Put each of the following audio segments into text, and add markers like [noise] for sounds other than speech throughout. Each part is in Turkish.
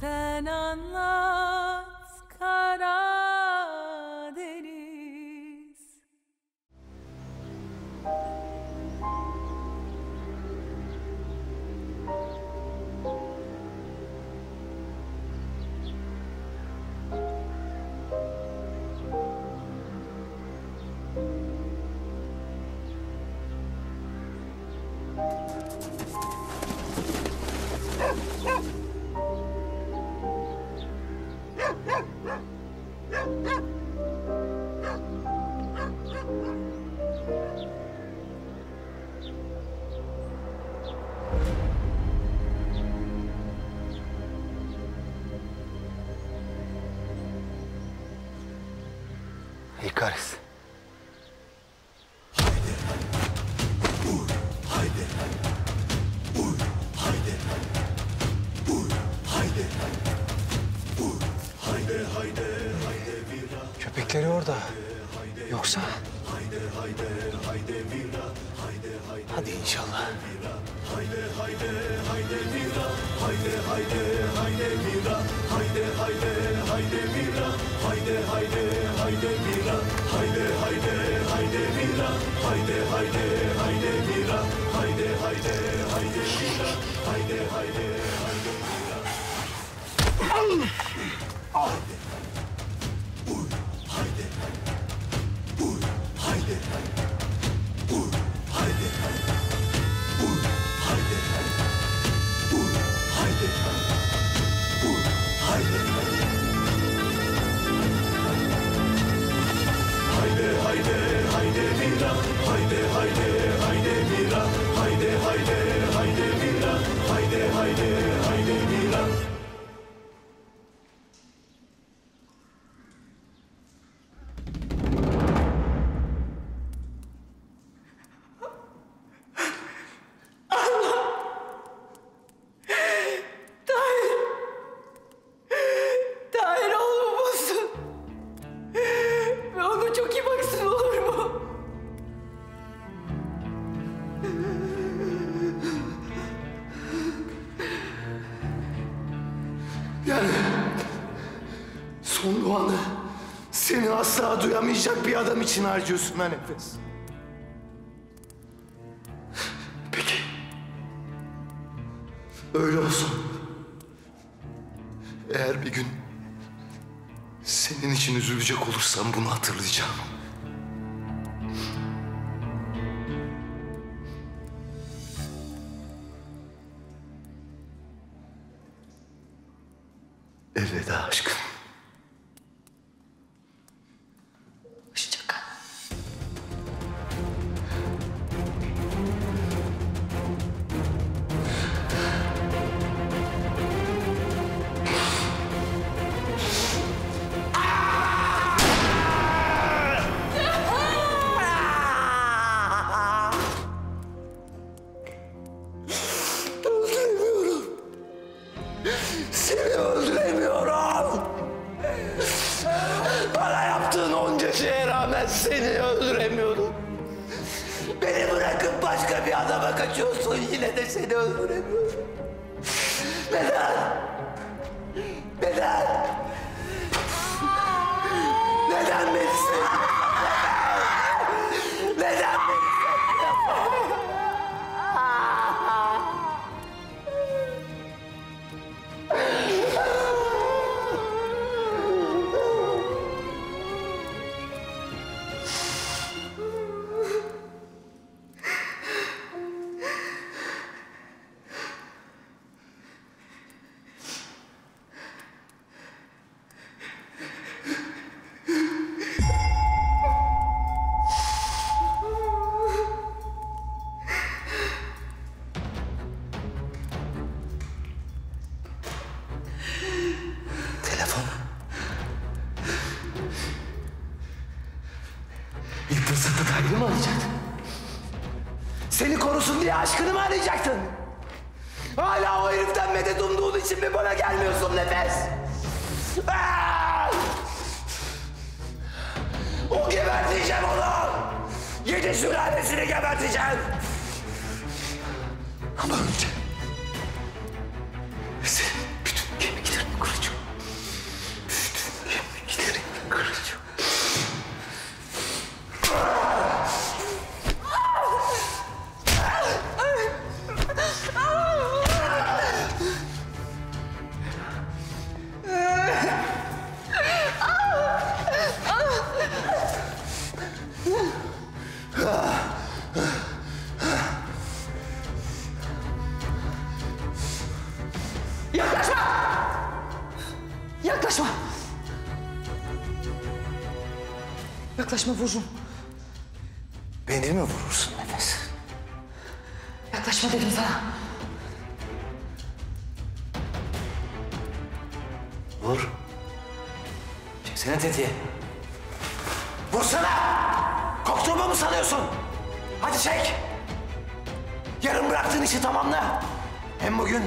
Sen anlat Köpekleri orada. Yoksa? Hadi inşallah. Tahir. İçin harcıyorsun ha nefes. Peki. Öyle olsun. Eğer bir gün senin için üzülecek olursam bunu hatırlayacağım. Elveda aşkım. Geberteceğim! Ama önce senin Hadi çek. Yarın bıraktığın işi tamamla. Hem bugün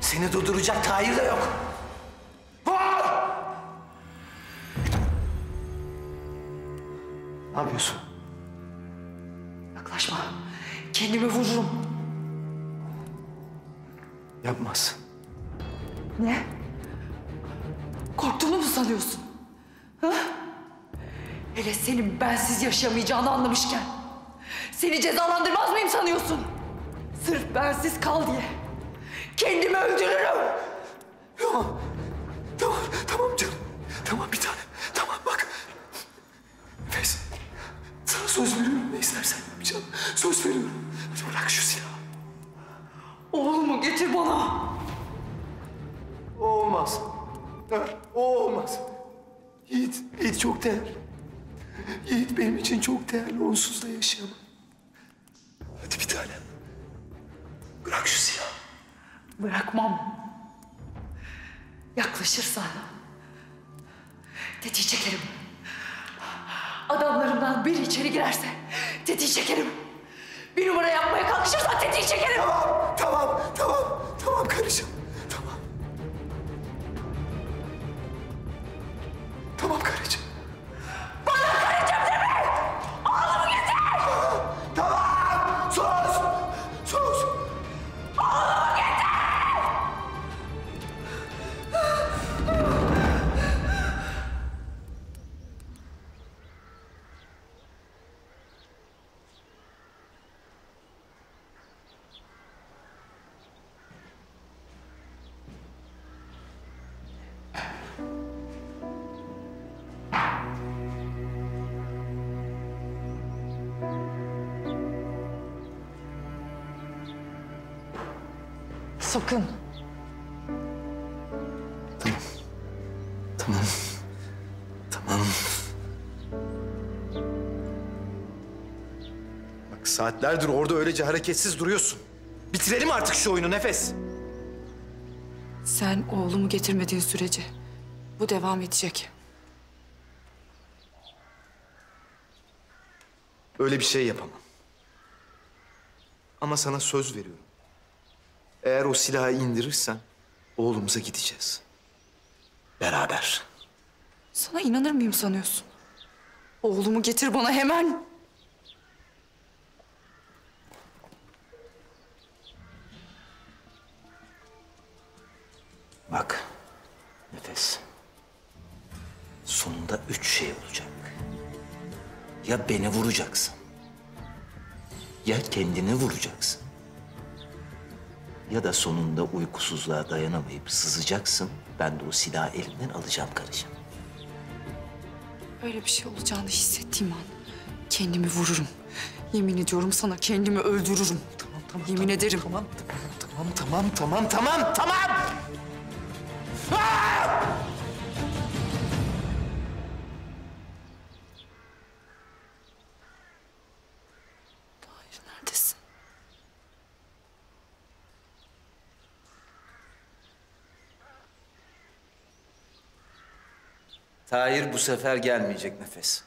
seni durduracak Tahir de yok. Vur! Ne yapıyorsun? Yaklaşma. Kendimi vururum. Yapmaz. Ne? Korktuğunu mu sanıyorsun? Ha? Hele senin bensiz yaşayamayacağını anlamışken... ...seni cezalandırmaz mıyım sanıyorsun? Sırf bensiz kal diye. Kendimi öldürürüm. Tamam. Tamam, tamam canım. Tamam bir tane. Tamam bak. Nefes. Sana söz veriyorum. Ne istersen yapacağım. Söz veriyorum. Hadi bırak şu silahı. Oğlumu getir bana. O olmaz. Ha, o olmaz. Yiğit, Yiğit çok değerli. Yiğit benim için çok değerli. Onsuz da yaşayamam. Hadi bir tane. Bırak şu silahı. Bırakmam. Yaklaşırsan tetiği çekerim. Adamlarımdan biri içeri girerse tetiği çekerim. Bir numara yapmaya kalkışırsan tetiği çekerim. Tamam, tamam, tamam. Tamam karıcığım. Sakın. Tamam. Tamam. Bak saatlerdir orada öylece hareketsiz duruyorsun. Bitirelim artık şu oyunu Nefes. Sen oğlumu getirmediğin sürece bu devam edecek. Öyle bir şey yapamam. Ama sana söz veriyorum. Eğer o silahı indirirsen oğlumuza gideceğiz. Beraber. Sana inanır mıyım sanıyorsun? Oğlumu getir bana hemen. Bak. Nefes. Sonunda üç şey olacak. Ya beni vuracaksın. Ya kendini vuracaksın. Ya da sonunda uykusuzluğa dayanamayıp sızacaksın. Ben de o silahı elinden alacağım karıcığım. Öyle bir şey olacağını hissettiğim an kendimi vururum. Yemin ediyorum sana kendimi öldürürüm. Tamam tamam. Yemin ederim. Tamam, tamam, tamam, tamam, tamam, tamam. Ah! Hayır Tahir bu sefer gelmeyecek nefes.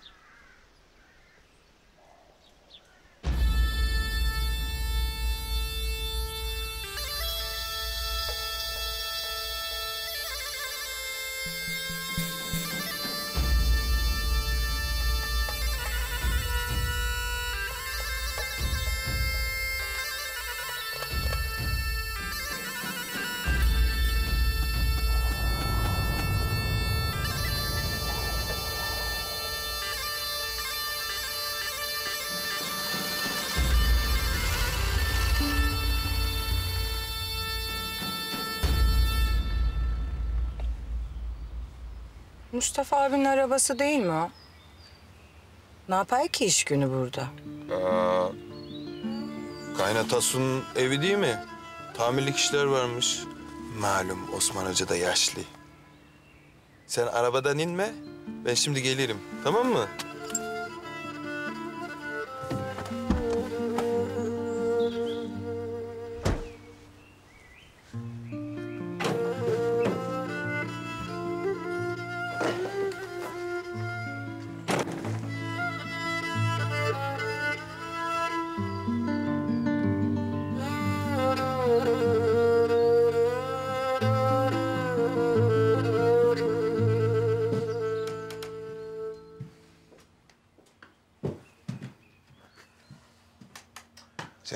Mustafa abinin arabası değil mi o? Ne yapar ki iş günü burada? Kaynatasının evi değil mi? Tamirlik işler varmış. Malum Osman Hoca da yaşlı. Sen arabadan inme. Ben şimdi gelirim. Tamam mı?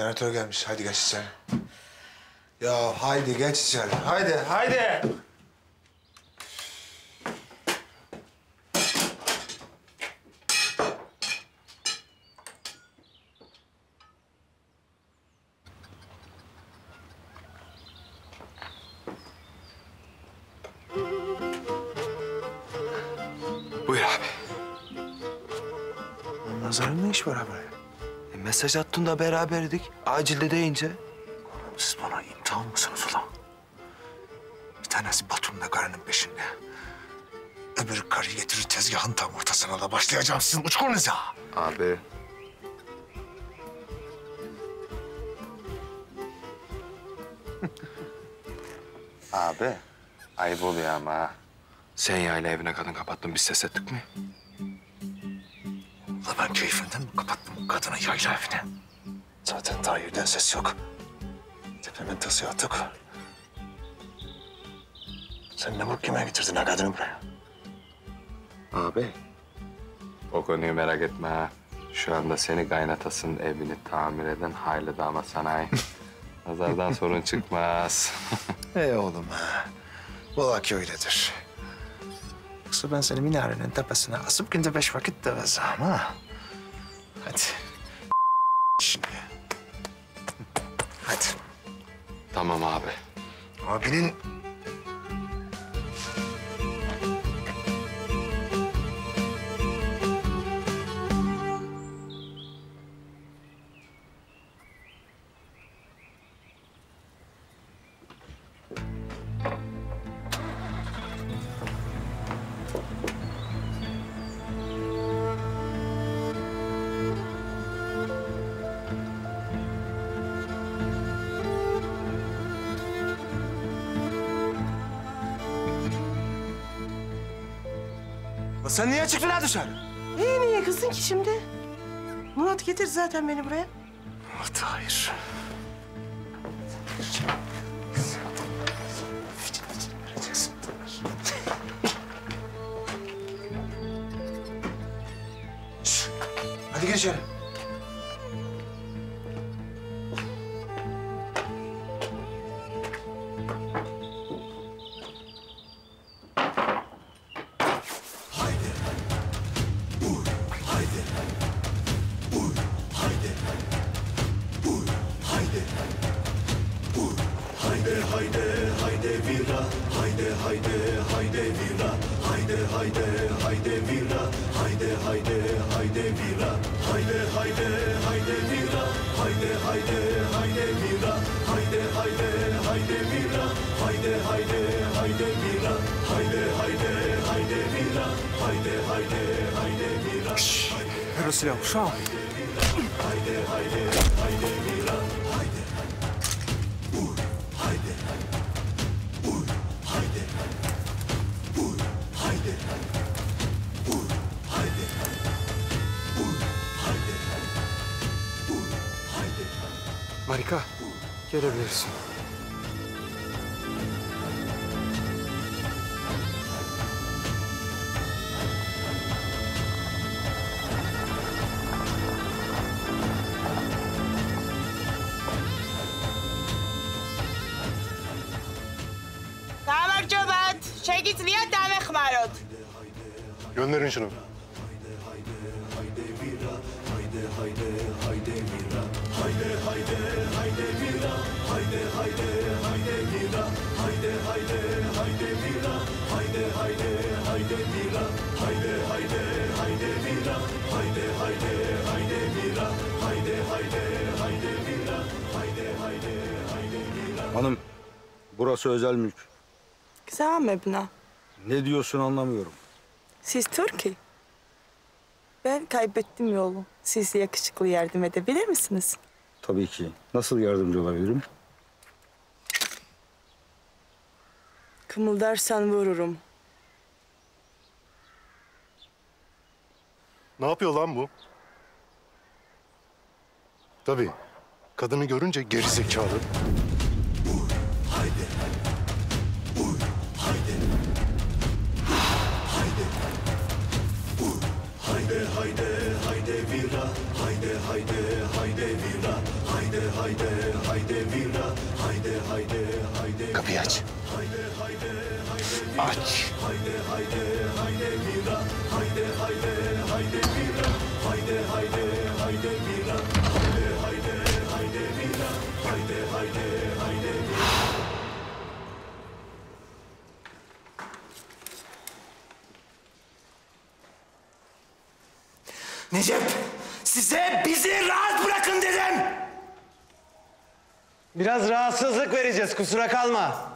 Jeneratör gelmiş. Haydi geç içeri. Ya haydi geç içeri. Haydi, haydi. Mesaj attın da beraberdik. Acilde deyince. Siz bana imtihan mısınız ulan? Bir tanesi Batum'da karının peşinde. Öbürü karıyı getirir tezgahın tam ortasına da başlayacağım sizin uçkurunuza. Abi. Abi. Ayıp oluyor ama ha. Sen yayla evine kadın kapattın biz ses ettik mi? Ulan ben keyfinden mi kapattım kadını yayla evine? Zaten Tahir'den ses yok. Tepemin tası yatık. Sen ne bu kime getirdin ha kadını buraya? Abi. O konuyu merak etme ha. Şu anda seni kaynatasının evini tamir eden hayli damat sanayi. [laughs] Nazardan sorun çıkmaz. [laughs] Ey oğlum. Valla ki öyledir. Yoksa ben seni minarenin tepesine asıp günde beş vakit döveceğim ha. Hadi. Şimdi. Hadi. tamam abi. Abinin... sen niye çıktın ha dışarı? Niye niye kızın ki şimdi? Murat getir zaten beni buraya. Ah Tahir. Ver o silahı uşağım. Git niye tane khmarot. Gönderin şunu. Hanım, burası özel mülk. Güzel mebna. Ne diyorsun anlamıyorum. Siz Türkiye. Ben kaybettim yolu. Siz yakışıklı yardım edebilir misiniz? Tabii ki. Nasıl yardımcı olabilirim? Kımıldarsan vururum. Ne yapıyor lan bu? Tabii. Kadını görünce geri Aç. Necip, size bizi rahat bırakın dedim. Biraz rahatsızlık vereceğiz kusura kalma.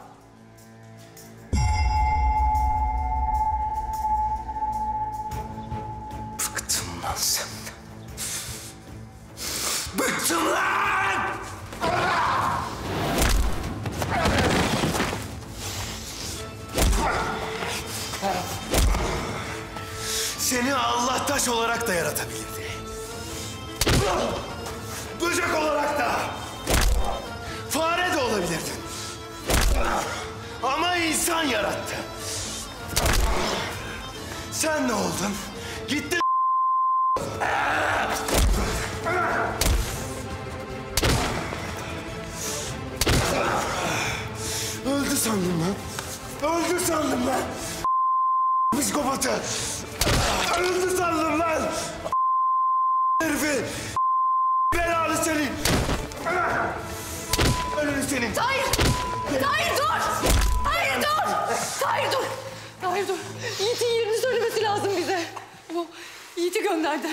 Tahir! Tahir dur! Tahir dur! Tahir dur! Tahir dur! Yiğit'in yerini söylemesi lazım bize. O Yiğit'i gönderdi.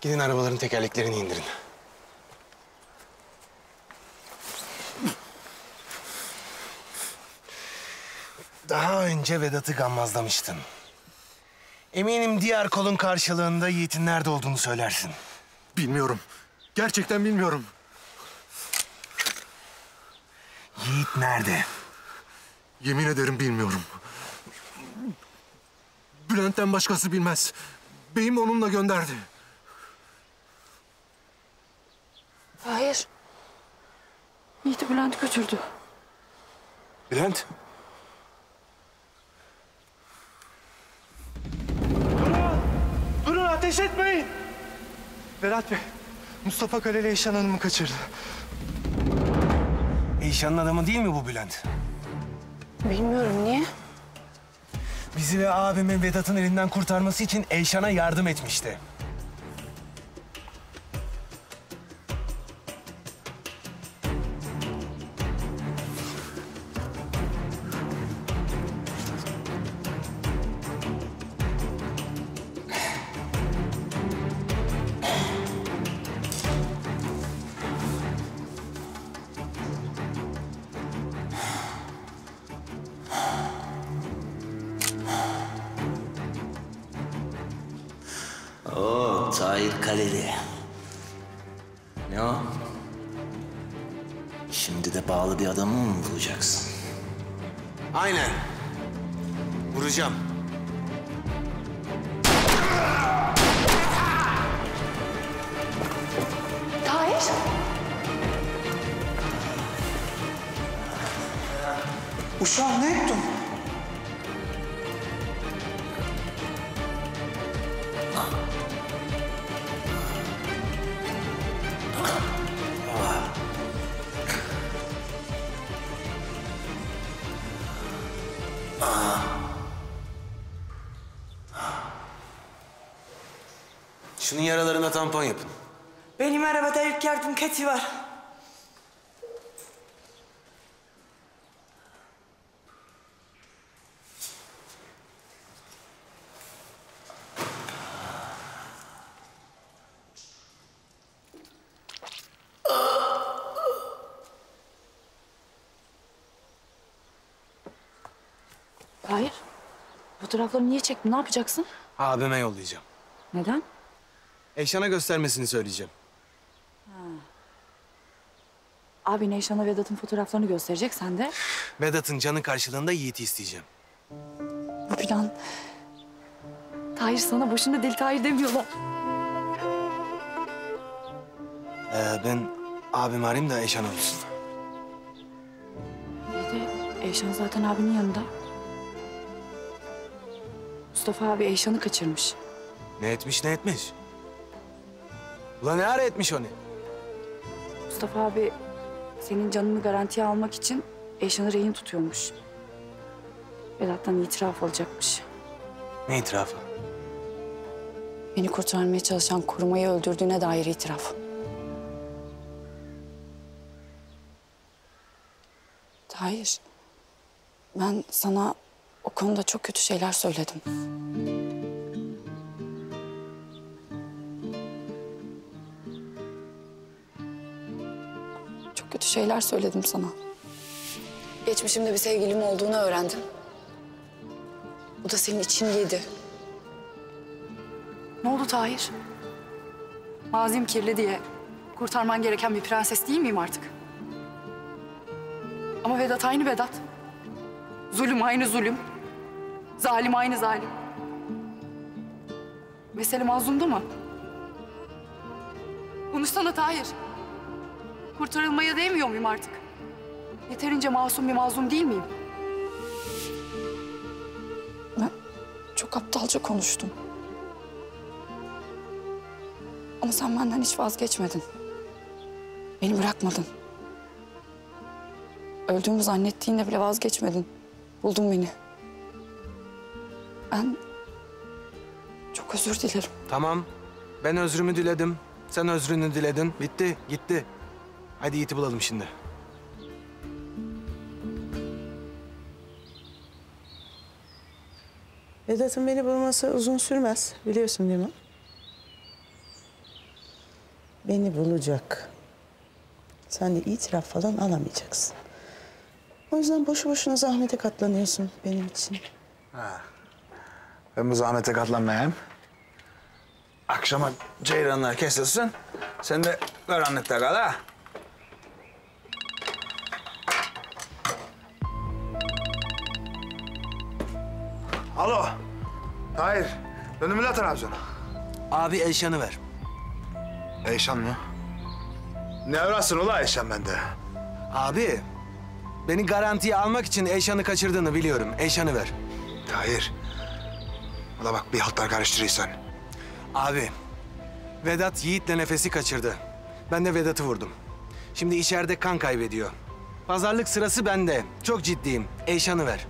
Gidin arabaların tekerleklerini indirin. Daha önce Vedat'ı gammazlamıştın. Eminim diğer kolun karşılığında Yiğit'in nerede olduğunu söylersin. Bilmiyorum. Gerçekten bilmiyorum. Yiğit nerede? Yemin ederim bilmiyorum. Bülent'ten başkası bilmez. Beyim onunla gönderdi. Hayır. Yiğit'i Bülent götürdü. Bülent. Durun ateş etmeyin. Vedat Bey, Mustafa Kaleli Eşan Hanım'ı kaçırdı. Eyşan'ın adamı değil mi bu Bülent? Bilmiyorum niye. Bizi ve abimin Vedat'ın elinden kurtarması için Eyşan'a yardım etmişti. Şunun yaralarına tampon yapın. Benim arabada ilk yardım kiti var. Tahir. Fotoğrafları niye çektin? Ne yapacaksın? Abime yollayacağım. Neden? Eyşan'a göstermesini söyleyeceğim. Abin Eyşan'a Vedat'ın fotoğraflarını gösterecek. Sen de Vedat'ın canı karşılığında Yiğit'i isteyeceğim. bu plan... Tahir sana boşuna deli Tahir demiyorlar. Ee, ben abimi arayayım da Eyşan olsun. İyi de Eyşan zaten abinin yanında. Mustafa abi Eyşan'ı kaçırmış. Ne etmiş ne etmiş? Ulan ne ara etmiş onu? Mustafa abi senin canını garantiye almak için Eyşan'ı rehin tutuyormuş. Vedat'tan itiraf alacakmış. Ne itirafı? Beni kurtarmaya çalışan korumayı öldürdüğüne dair itiraf. Tahir, ben sana o konuda çok kötü şeyler söyledim. Çok kötü şeyler söyledim sana. Geçmişimde bir sevgilim olduğunu öğrendim. Bu da senin için yedi. Ne oldu Tahir? Mazim kirli diye kurtarman gereken bir prenses değil miyim artık? Ama Vedat aynı Vedat. Zulüm aynı zulüm. Zalim aynı zalim. Mesele mazlumda mı? Konuşsana Tahir. Kurtarılmaya değmiyor muyum artık? Yeterince masum bir mazlum değil miyim? Ben çok aptalca konuştum. Ama sen benden hiç vazgeçmedin. Beni bırakmadın. Öldüğümü zannettiğinde bile vazgeçmedin. Buldun beni. Ben çok özür dilerim. Tamam. Ben özrümü diledim. Sen özrünü diledin. Bitti, gitti. Hadi Yiğit'i bulalım şimdi. Vedat'ın beni bulması uzun sürmez. Biliyorsun değil mi? Beni bulacak. Sen de itiraf falan alamayacaksın. O yüzden boşu boşuna zahmete katlanıyorsun benim için. Ben bu zahmete katlanmayayım. Akşama ceyranlar kesilsin. Sen de karanlıkta kal ha. Alo. Hayır. Dönümü la Trabzon'a. Abi Eyşan'ı ver. Eyşan mı? Ne arasın ula Eyşan bende? Abi, beni garantiye almak için Eyşan'ı kaçırdığını biliyorum. Eyşan'ı ver. Hayır. Ula bak bir haltlar karıştırıyorsan. Abi, Vedat Yiğit'le nefesi kaçırdı. Ben de Vedat'ı vurdum. Şimdi içeride kan kaybediyor. Pazarlık sırası bende. Çok ciddiyim. Eyşan'ı ver.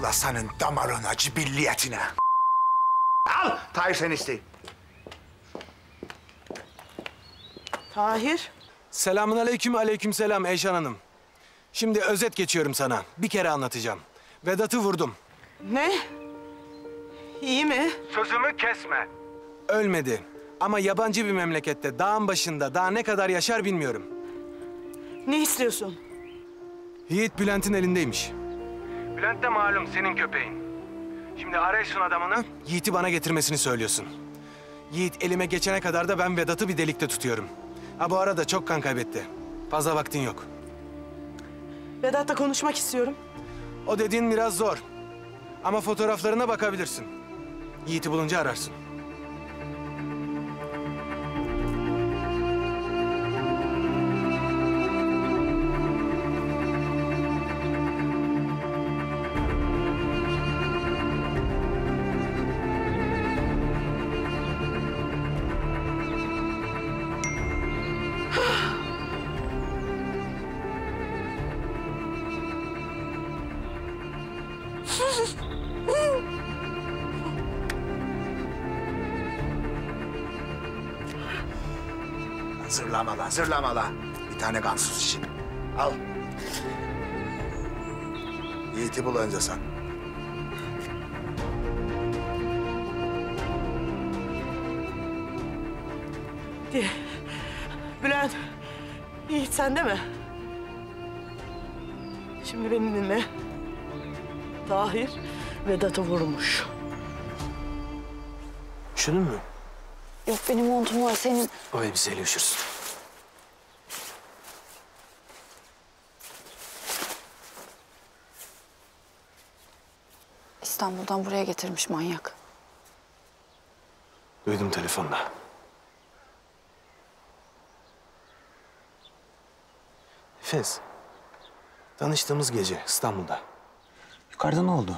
Ula senin damarına, cibilliyetine. Al, Tahir sen isteyin. Tahir. Selamun aleyküm, aleyküm selam Eyşan Hanım. Şimdi özet geçiyorum sana. Bir kere anlatacağım. Vedat'ı vurdum. Ne? İyi mi? Sözümü kesme. Ölmedi. Ama yabancı bir memlekette, dağın başında, daha ne kadar yaşar bilmiyorum. Ne istiyorsun? Yiğit Bülent'in elindeymiş. Bülent de malum senin köpeğin. Şimdi arıyorsun adamını, Yiğit'i bana getirmesini söylüyorsun. Yiğit elime geçene kadar da ben Vedat'ı bir delikte tutuyorum. Ha bu arada çok kan kaybetti. Fazla vaktin yok. Vedat'la konuşmak istiyorum. O dediğin biraz zor. Ama fotoğraflarına bakabilirsin. Yiğit'i bulunca ararsın. Zırlama lan. Bir tane kansız için. Al. Yiğit'i bul önce sen. Diye. Bülent. Yiğit sende mi? Şimdi beni dinle. Tahir Vedat'ı vurmuş. Üşüdün mü? Yok benim montum var senin. O elbiseyle üşürsün. İstanbul'dan buraya getirmiş manyak. Duydum telefonda. Nefes. Tanıştığımız gece İstanbul'da. Yukarıda ne oldu?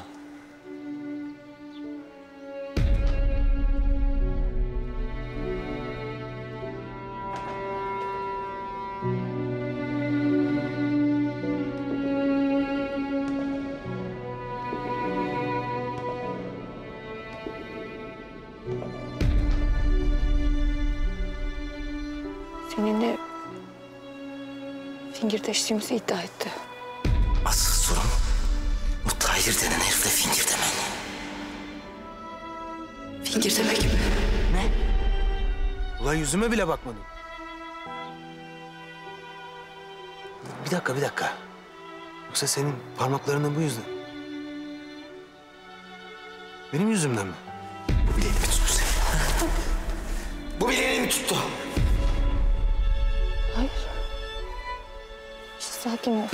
Fingirdeştiğimizi iddia etti. Asıl sorun bu Tahir denen herifle fingir demen. Fingir demek mi? Ulan yüzüme bile bakmadın. Bir dakika, bir dakika. Yoksa senin parmaklarının bu yüzden. Benim yüzümden mi? Bu bileğini mi tuttu senin? bu bileğini mi tuttu? Hayır. Sakin ol.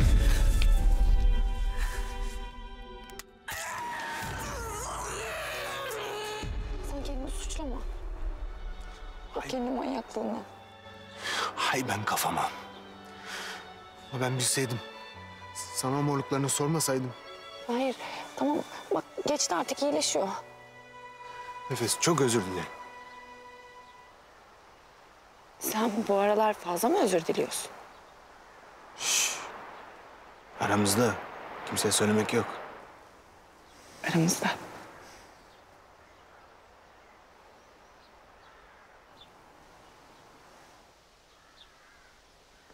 Sen kendini suçlama. Bak kendi manyaklığına. Hay ben kafama. Ama ben bilseydim. Sana o morluklarını sormasaydım. Hayır tamam bak geçti artık iyileşiyor. Nefes çok özür dilerim. Sen bu aralar fazla mı özür diliyorsun? Aramızda kimseye söylemek yok. Aramızda.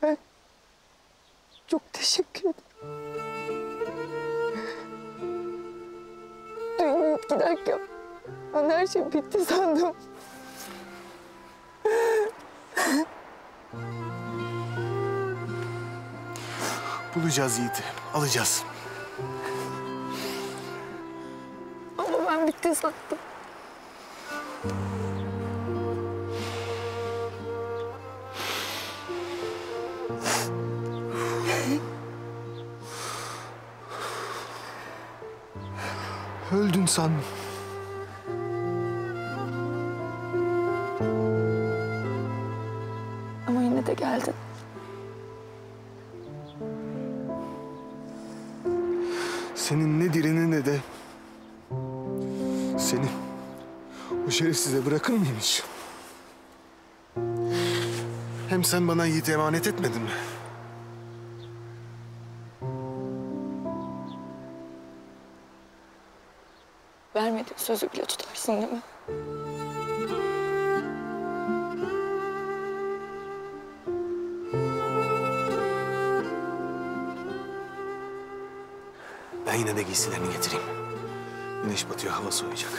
Ben çok teşekkür ederim. Dün giderken ben her şey bitti sandım. Bulacağız Yiğit'i. Alacağız. Ama ben bitti sandım. Öldün sandım. size bırakır mıyım hiç? Hem sen bana Yiğit'e emanet etmedin mi? Vermediğin sözü bile tutarsın değil mi? Ben yine de giysilerini getireyim. Güneş batıyor, hava soğuyacak.